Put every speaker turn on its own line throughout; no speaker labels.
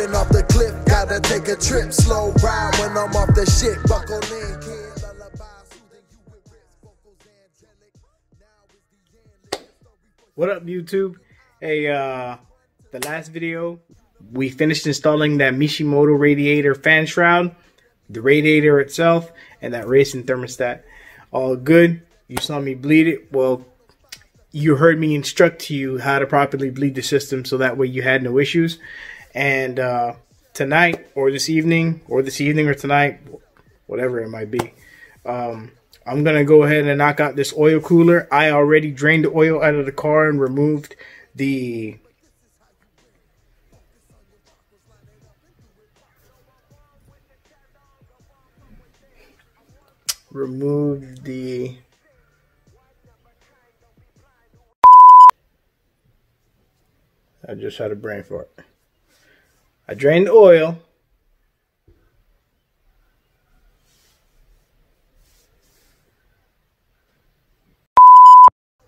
jumping off the cliff, gotta take a trip. Slow ride when I'm off the shit. Buckle in, kid.
What up, YouTube? Hey, uh, the last video, we finished installing that Mishimoto radiator fan shroud, the radiator itself, and that racing thermostat. All good. You saw me bleed it. Well, you heard me instruct to you how to properly bleed the system so that way you had no issues. And uh, tonight, or this evening, or this evening or tonight, whatever it might be, um, I'm gonna go ahead and knock out this oil cooler. I already drained the oil out of the car and removed the remove the I just had a brain fart. I drained the oil.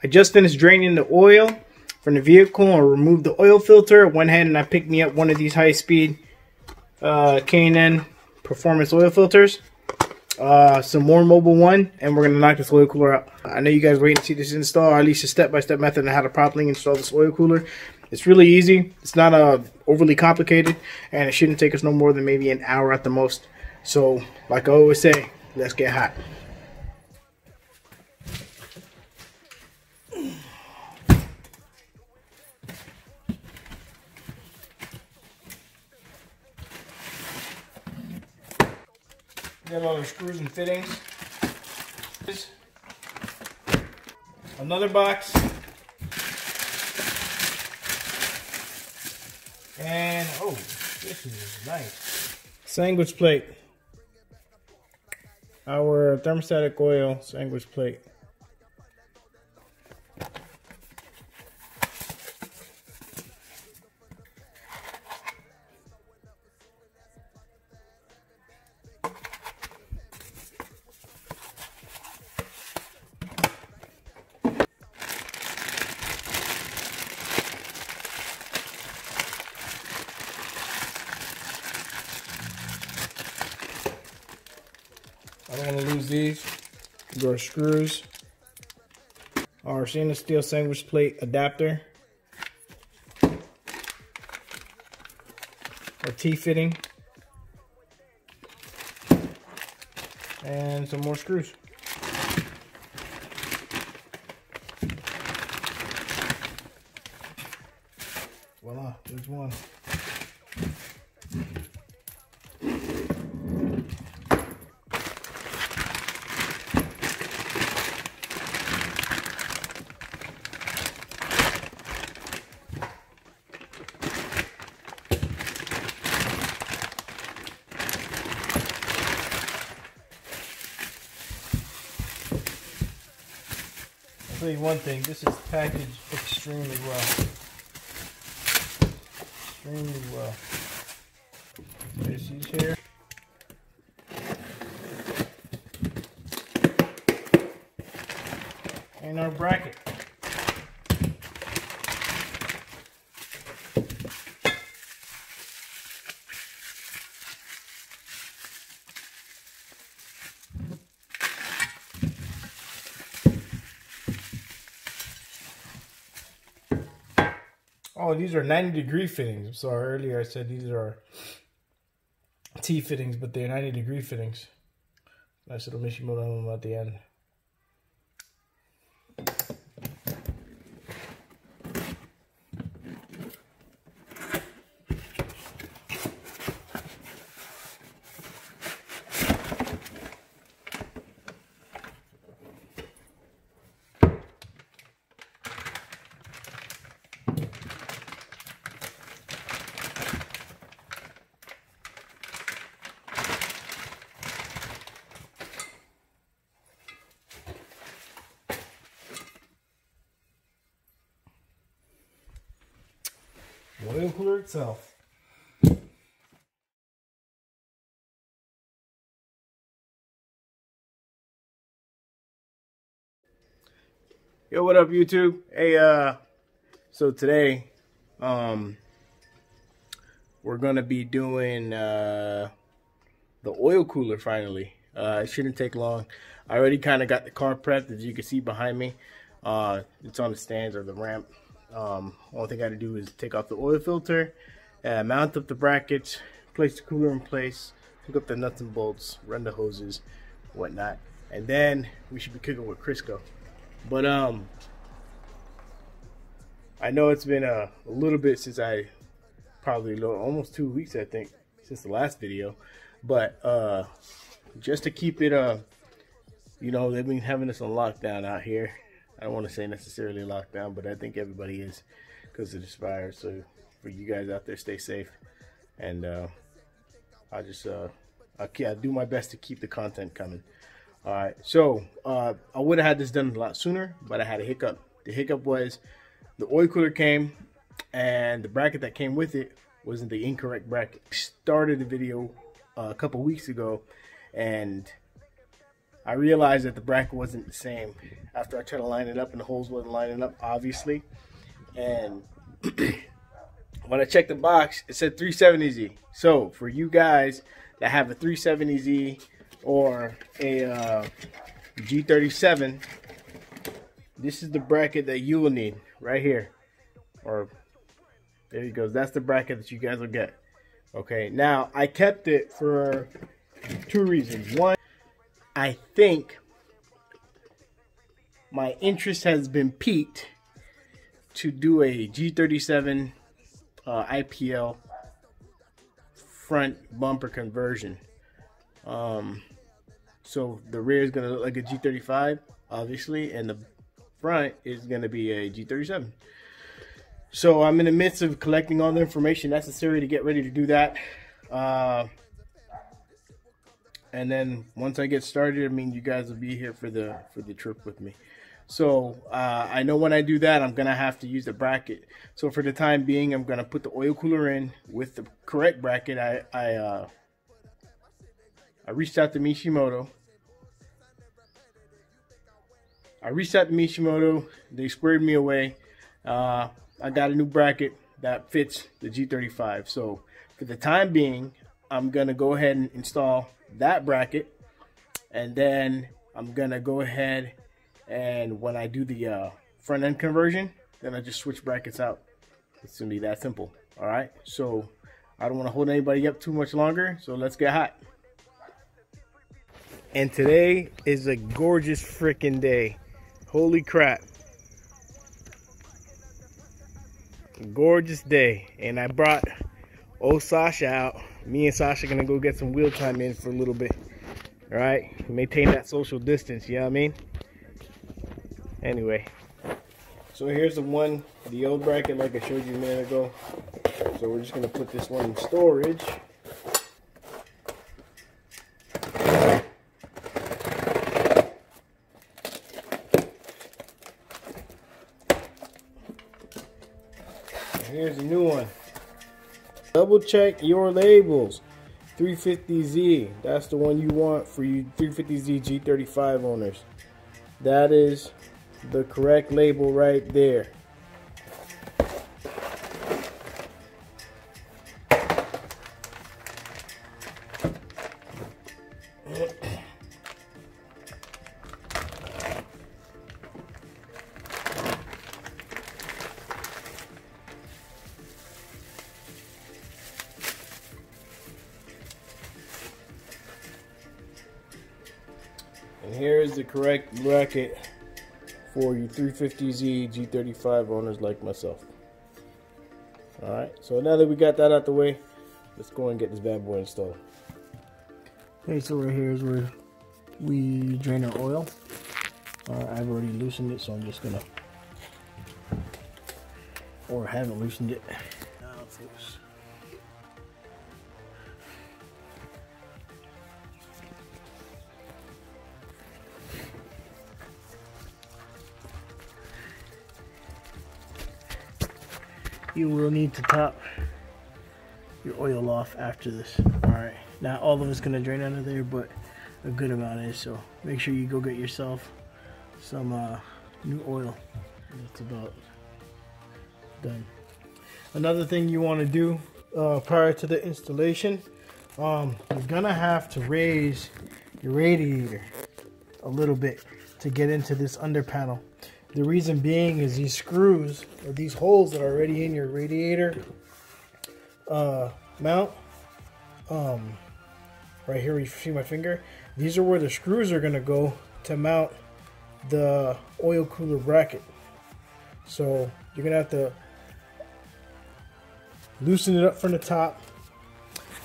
I just finished draining the oil from the vehicle and removed the oil filter. Went ahead and I picked me up one of these high-speed uh, K&N performance oil filters. Uh, some more Mobil 1, and we're going to knock this oil cooler out. I know you guys waiting to see this install, or at least a step-by-step method on how to properly install this oil cooler. It's really easy. It's not uh, overly complicated, and it shouldn't take us no more than maybe an hour at the most. So, like I always say, let's get hot. Got all the screws and fittings. Another box. And, oh, this is nice. Sandwich plate. Our thermostatic oil sandwich plate. Screws. Our stainless steel sandwich plate adapter. Our T-fitting. And some more screws. Voila, there's one. I'll tell you one thing, this is packaged extremely well. Extremely well. There's these here. And our bracket. Oh, these are 90 degree fittings. Sorry, earlier I said these are T fittings, but they're 90 degree fittings. Nice little Mishimoto at the end. Oil cooler itself. Yo, what up, YouTube? Hey, uh, so today, um, we're gonna be doing uh, the oil cooler finally. Uh, it shouldn't take long. I already kind of got the car prepped, as you can see behind me. Uh, it's on the stands or the ramp. Um, only thing I got to do is take off the oil filter, uh, mount up the brackets, place the cooler in place, hook up the nuts and bolts, run the hoses, whatnot, and then we should be cooking with Crisco. But um, I know it's been a, a little bit since I probably almost two weeks I think since the last video, but uh, just to keep it uh, you know they've been having us on lockdown out here. I don't want to say necessarily lockdown, but I think everybody is because of this virus. So for you guys out there, stay safe, and uh, I just uh, I do my best to keep the content coming. All right, so uh, I would have had this done a lot sooner, but I had a hiccup. The hiccup was the oil cooler came, and the bracket that came with it wasn't the incorrect bracket. Started the video uh, a couple weeks ago, and I realized that the bracket wasn't the same after I tried to line it up, and the holes wasn't lining up, obviously. And when I checked the box, it said 370Z. So for you guys that have a 370Z or a uh, G37, this is the bracket that you will need right here. Or there you go. That's the bracket that you guys will get. Okay, now I kept it for two reasons. One, I think my interest has been piqued to do a G37 uh, IPL front bumper conversion. Um, so the rear is going to look like a G35, obviously, and the front is going to be a G37. So I'm in the midst of collecting all the information necessary to get ready to do that. Uh, and then once I get started, I mean, you guys will be here for the for the trip with me. So uh, I know when I do that, I'm gonna have to use the bracket. So for the time being, I'm gonna put the oil cooler in with the correct bracket. I I uh, I reached out to Mishimoto. I reached out to Mishimoto. They squared me away. Uh, I got a new bracket that fits the G35. So for the time being, I'm gonna go ahead and install that bracket, and then I'm gonna go ahead and when I do the uh, front end conversion, then I just switch brackets out. It's gonna be that simple. All right. So I don't want to hold anybody up too much longer. So let's get hot. And today is a gorgeous freaking day. Holy crap. Gorgeous day. And I brought old Sasha out. Me and Sasha gonna go get some wheel time in for a little bit. All right. Maintain that social distance. You know what I mean? Anyway. So here's the one, the old bracket like I showed you a minute ago. So we're just gonna put this one in storage. Double check your labels. 350Z. That's the one you want for you 350Z G35 owners. That is the correct label right there. 350Z G35 owners like myself. Alright, so now that we got that out the way, let's go and get this bad boy installed. Okay, so right here is where we drain our oil. Uh, I've already loosened it, so I'm just gonna, or haven't loosened it. You will need to top your oil off after this. Alright, not all of it's going to drain out of there, but a good amount is. So make sure you go get yourself some uh, new oil. That's about done. Another thing you want to do uh, prior to the installation, um, you're gonna have to raise your radiator a little bit to get into this under panel. The reason being is these screws or these holes that are already in your radiator uh, mount. Um, right here, you see my finger. These are where the screws are gonna go to mount the oil cooler bracket. So you're gonna have to loosen it up from the top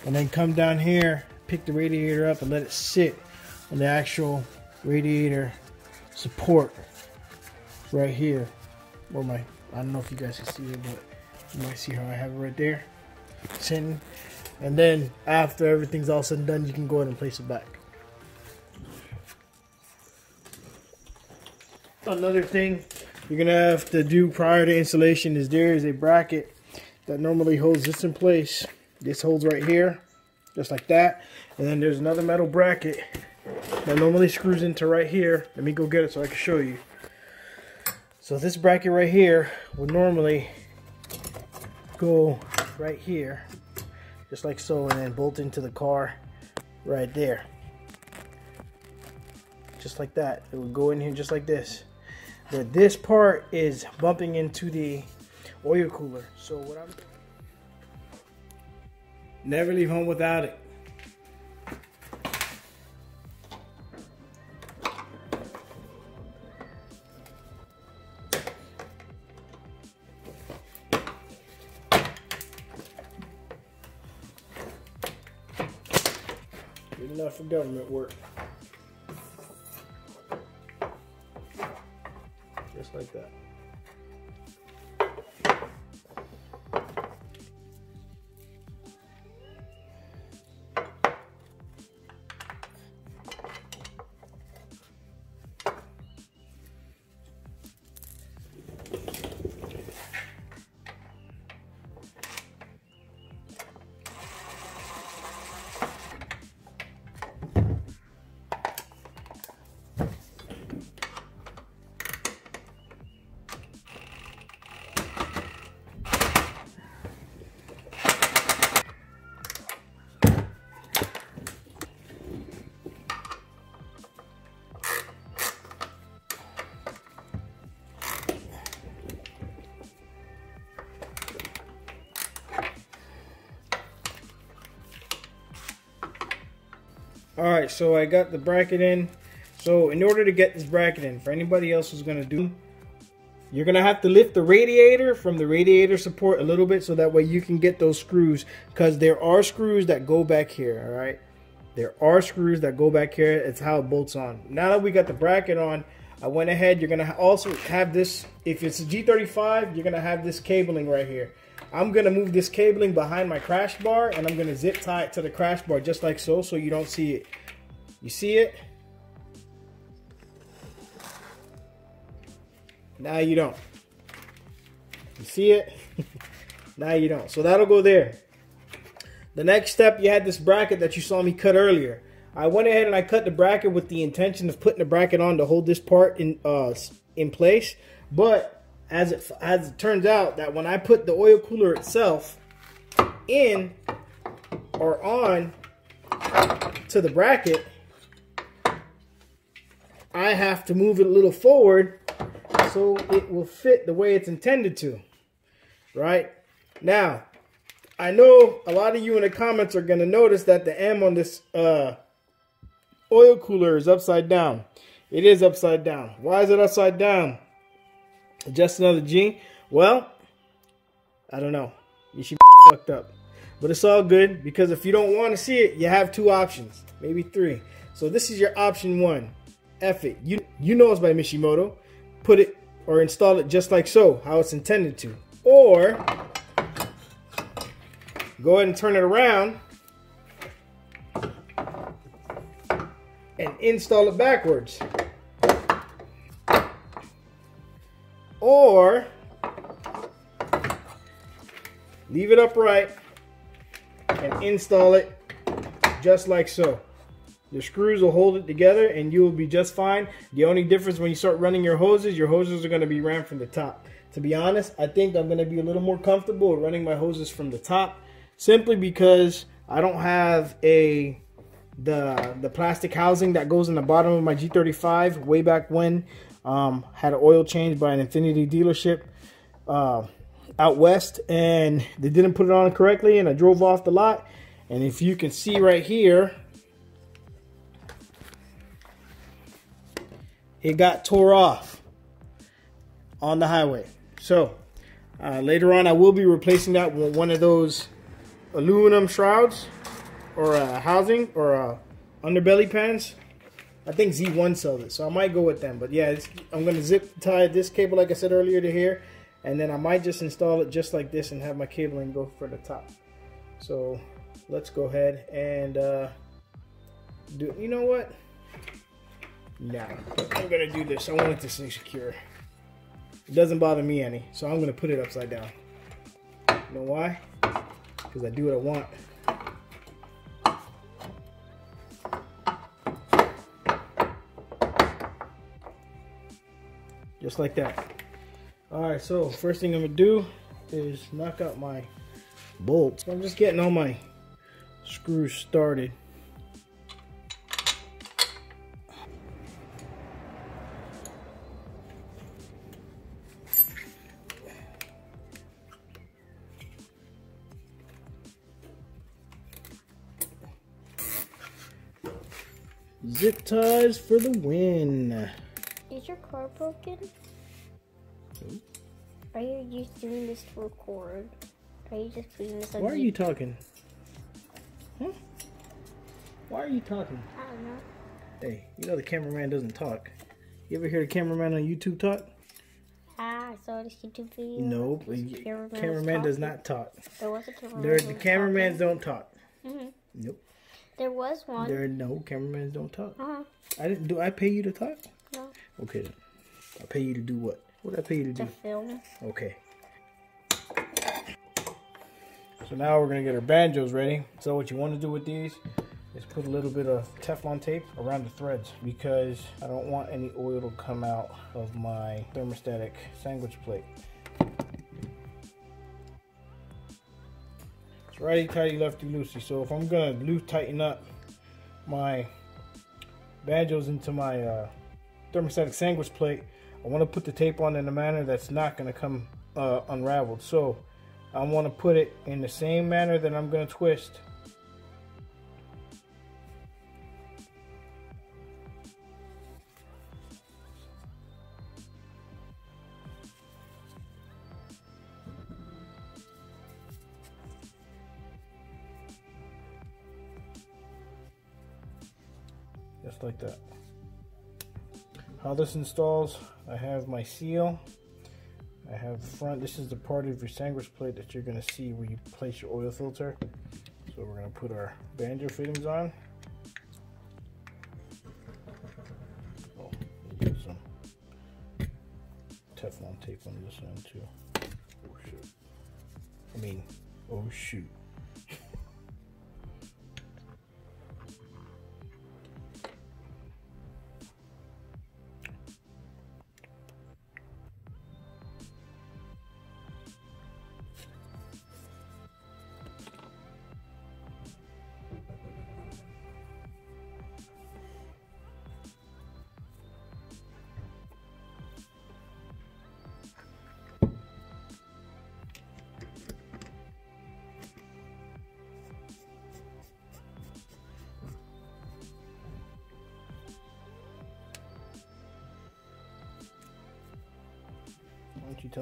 and then come down here, pick the radiator up and let it sit on the actual radiator support right here. Where my, I don't know if you guys can see it, but you might see how I have it right there. Sitting. And then after everything's all said and done, you can go ahead and place it back. Another thing you're gonna have to do prior to installation is there is a bracket that normally holds this in place. This holds right here, just like that. And then there's another metal bracket that normally screws into right here. Let me go get it so I can show you. So this bracket right here would normally go right here, just like so, and then bolt into the car right there. Just like that. It would go in here just like this. But this part is bumping into the oil cooler. So what I'm never leave home without it. Enough for government work. Just like that. All right, so I got the bracket in. So in order to get this bracket in, for anybody else who's gonna do, you're gonna have to lift the radiator from the radiator support a little bit so that way you can get those screws because there are screws that go back here, all right? There are screws that go back here. It's how it bolts on. Now that we got the bracket on, I went ahead. You're gonna also have this, if it's a G35, you're gonna have this cabling right here. I'm gonna move this cabling behind my crash bar and I'm gonna zip tie it to the crash bar just like so, so you don't see it. You see it? Now you don't. You see it? now you don't. So that'll go there. The next step, you had this bracket that you saw me cut earlier. I went ahead and I cut the bracket with the intention of putting the bracket on to hold this part in uh, in place. But as it as it turns out that when I put the oil cooler itself in or on to the bracket, I have to move it a little forward so it will fit the way it's intended to. Right? Now, I know a lot of you in the comments are going to notice that the M on this uh, oil cooler is upside down. It is upside down. Why is it upside down? Just another G? Well, I don't know. You should be fucked up. But it's all good because if you don't want to see it, you have two options. Maybe three. So this is your option one. F it. You, you know it's by Mishimoto. Put it or install it just like so, how it's intended to. Or go ahead and turn it around and install it backwards. Or leave it upright and install it just like so. The screws will hold it together and you will be just fine. The only difference when you start running your hoses, your hoses are going to be ran from the top. To be honest, I think I'm going to be a little more comfortable running my hoses from the top simply because I don't have a the the plastic housing that goes in the bottom of my G35 way back when um, had an oil change by an Infiniti dealership uh, out west and they didn't put it on correctly and I drove off the lot and if you can see right here it got tore off on the highway so uh, later on I will be replacing that with one of those aluminum shrouds or a housing or a underbelly pans. I think Z1 sells it, so I might go with them. But yeah, I'm going to zip tie this cable, like I said earlier, to here. And then I might just install it just like this and have my cabling go for the top. So let's go ahead and uh, do, you know what? Now, I'm going to do this. I want it to stay secure. It doesn't bother me any, so I'm going to put it upside down. You know why? Because I do what I want. Just like that. All right, so first thing I'm gonna do is knock out my bolts. I'm just getting all my screws started. Zip ties for the win.
Is your car broken? Are you just doing this to record? Are you just putting this on
Why are you talking? Huh? Why are you talking?
I don't know.
Hey, you know the cameraman doesn't talk. You ever hear the cameraman on YouTube talk?
Ah, I saw this YouTube video.
No, the
cameraman
cameraman, does not talk.
There was a cameraman.
There, the
was
cameramen don't talk.
Mhm.
Nope.
There was one.
There, are no cameramen don't talk.
Uh-huh.
I didn't. Do I pay you to talk? Okay then. I pay you to do what? What did I pay you to do?
film.
Okay. So now we're gonna get our banjos ready. So what you want to do with these is put a little bit of Teflon tape around the threads because I don't want any oil to come out of my thermostatic sandwich plate. It's righty tighty, lefty loosey. So if I'm gonna loose tighten up my banjos into my uh, thermostatic sandwich plate, I want to put the tape on in a manner that's not going to come uh, unraveled. So I want to put it in the same manner that I'm going to twist. This installs, I have my seal. I have front, this is the part of your sandwich plate that you're gonna see where you place your oil filter. So we're gonna put our banjo fittings on. Oh, some Teflon tape on this end too. Oh shoot. I mean, oh shoot.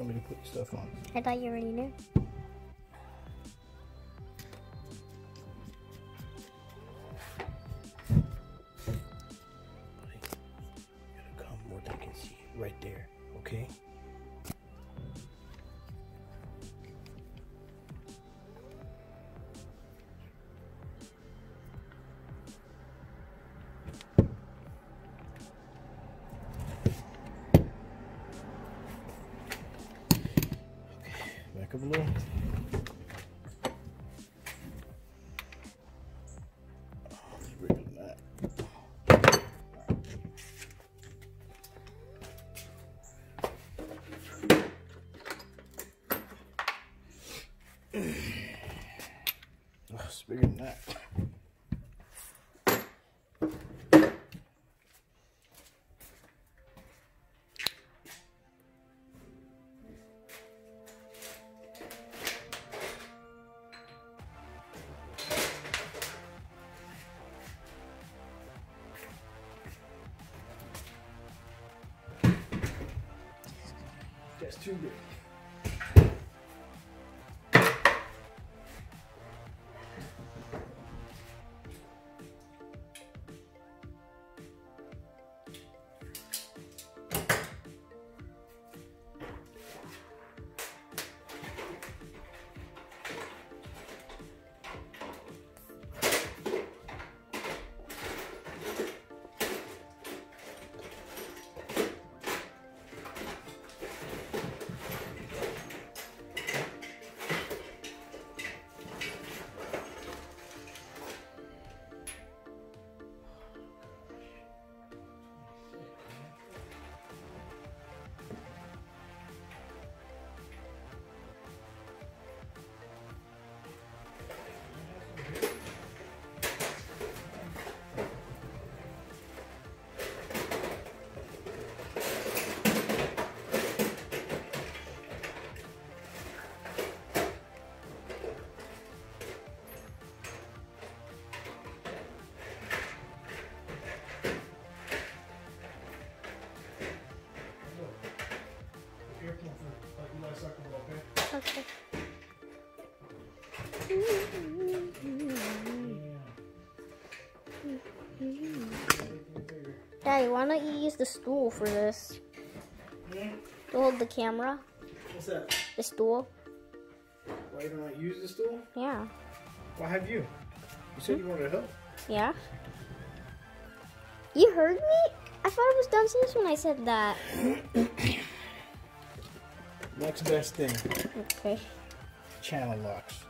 Tell me to put the stuff on?
I thought you already knew.
That's too big.
Okay. Daddy, why don't you use the stool for this? To hold the camera?
What's that?
The stool?
Why don't I use the stool?
Yeah.
Why have you? You said you hmm? wanted help.
Yeah? You heard me? I thought I was downstairs when I said that.
Next best thing.
Okay.
Channel locks.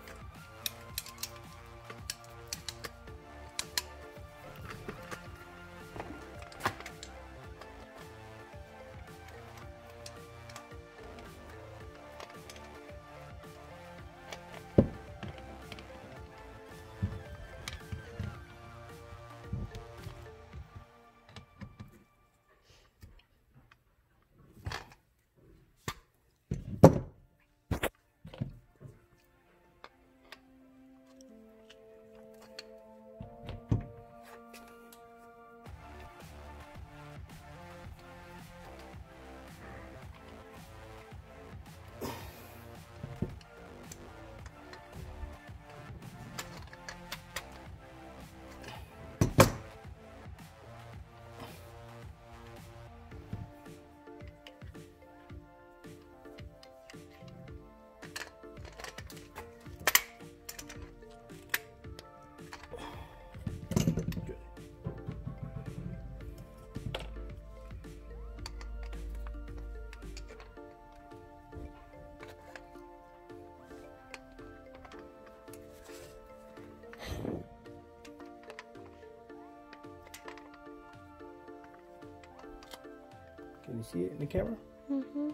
See it in the camera?
Mm-hmm.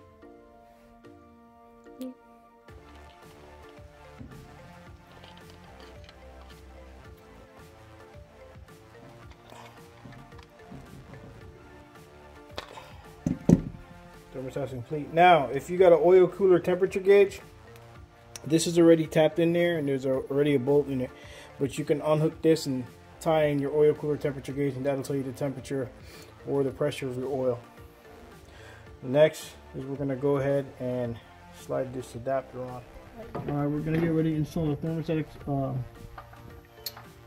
Thermostat complete. Now, if you got an oil cooler temperature gauge, this is already tapped in there and there's already a bolt in it. But you can unhook this and tie in your oil cooler temperature gauge and that'll tell you the temperature or the pressure of your oil. Next is we're gonna go ahead and slide this adapter on. Alright, we're gonna get ready to install the thermostatic uh,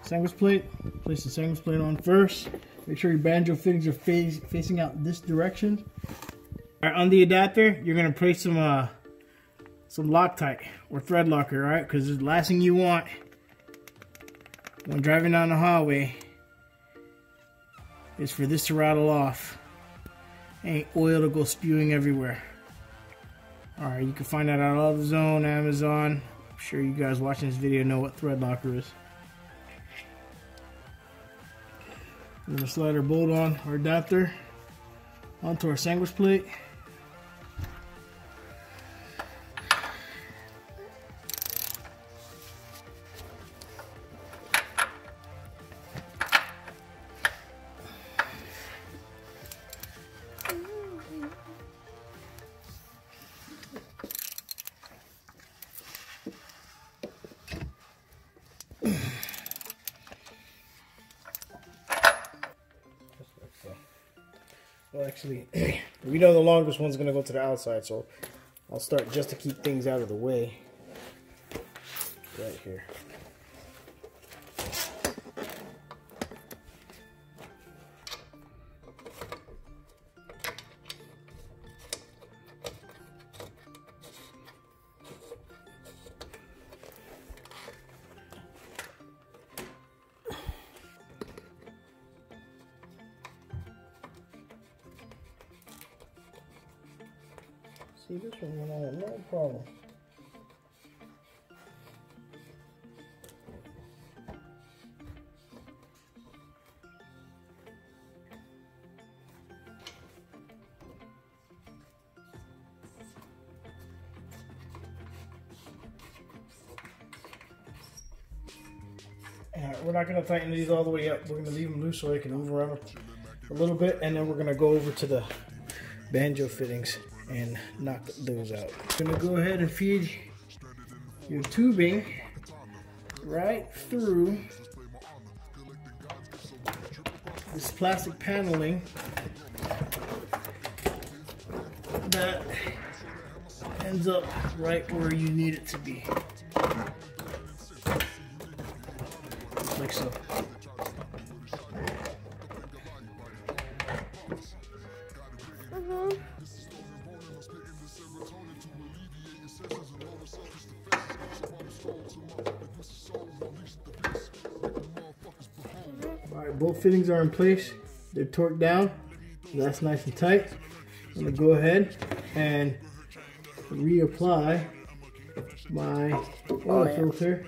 sandwich plate. Place the sandwich plate on first. Make sure your banjo fittings are face, facing out this direction. Alright, on the adapter, you're gonna place some uh, some Loctite or thread locker, right? Because the last thing you want when driving down the highway is for this to rattle off. Ain't oil to go spewing everywhere. Alright, you can find that out on AutoZone, Amazon. I'm sure you guys watching this video know what thread locker is. We're gonna slide our bolt on our adapter onto our sandwich plate. Well, actually, we know the longest one's gonna go to the outside, so I'll start just to keep things out of the way. Right here. Not going to tighten these all the way up. We're going to leave them loose so they can move around a little bit. And then we're going to go over to the banjo fittings and knock those out. I'm going to go ahead and feed your tubing right through this plastic paneling that ends up right where you need it to be. Fittings are in place. They're torqued down. That's nice and tight. I'm gonna go ahead and reapply my oil oh,
yeah.
filter.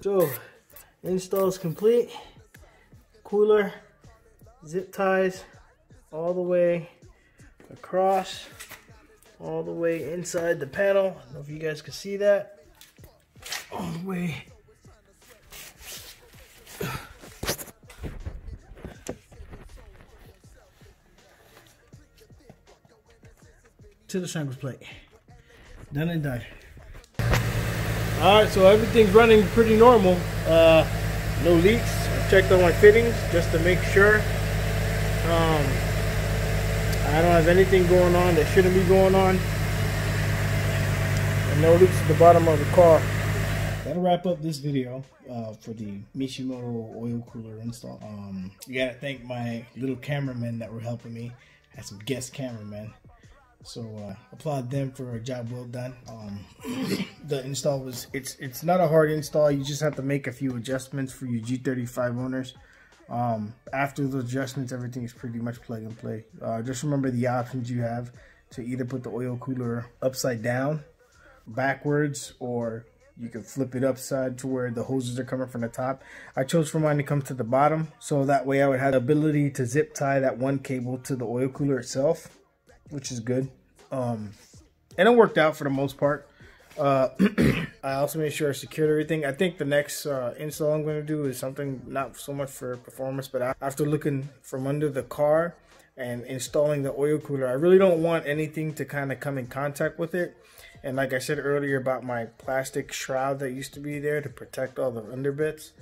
So, install is complete. Cooler, zip ties all the way across all the way inside the panel. I don't know if you guys can see that. All the way. To the assembly plate. Done and done. Alright, so everything's running pretty normal. Uh, no leaks. I checked on my fittings just to make sure. Um, I don't have anything going on that shouldn't be going on. And no leaks at the bottom of the car. That'll wrap up this video uh, for the Mishimoto oil cooler install. Um, you gotta thank my little cameramen that were helping me. I had some guest cameramen. So uh, applaud them for a job well done. Um, the install was it's it's not a hard install. You just have to make a few adjustments for your G35 owners. Um, after those adjustments, everything is pretty much plug and play. Uh, just remember the options you have to either put the oil cooler upside down, backwards, or you can flip it upside to where the hoses are coming from the top. I chose for mine to come to the bottom, so that way I would have the ability to zip tie that one cable to the oil cooler itself, which is good. Um, and it worked out for the most part. Uh, I also made sure I secured everything. I think the next uh, install I'm going to do is something not so much for performance, but after looking from under the car and installing the oil cooler, I really don't want anything to kind of come in contact with it. And like I said earlier about my plastic shroud that used to be there to protect all the under bits,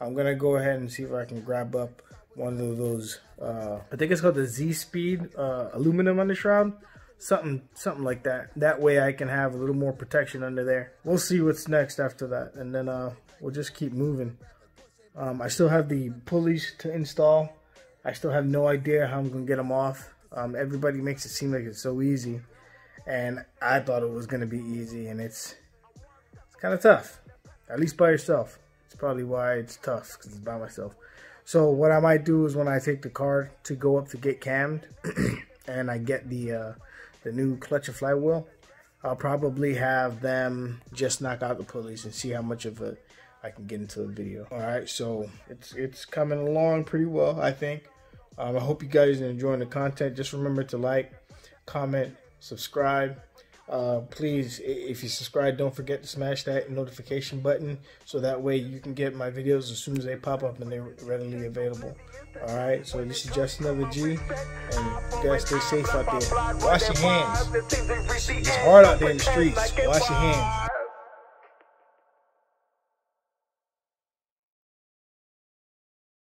I'm going to go ahead and see if I can grab up one of those, uh, I think it's called the Z-Speed uh, aluminum under shroud something something like that. That way i can have a little more protection under there. We'll see what's next after that. And then uh we'll just keep moving. Um i still have the pulleys to install. I still have no idea how i'm gonna get them off. Um everybody makes it seem like it's so easy. And i thought it was gonna be easy and it's it's kind of tough. At least by yourself. It's probably why it's tough because it's by myself. So what I might do is when I take the car to go up to get cammed, and I get the uh, the new clutch and flywheel, I'll probably have them just knock out the pulleys and see how much of a I can get into the video. All right, so it's it's coming along pretty well, I think. Um, I hope you guys are enjoying the content. Just remember to like, comment, subscribe. Uh, please, if you subscribe, don't forget to smash that notification button so that way you can get my videos as soon as they pop up and they're readily available. All right, so this is just another G, and you guys stay safe out there. Wash your hands. It's hard out there in the streets. Wash your hands.